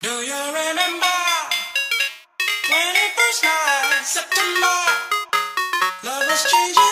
Do you remember 21st night, September? Love was changing.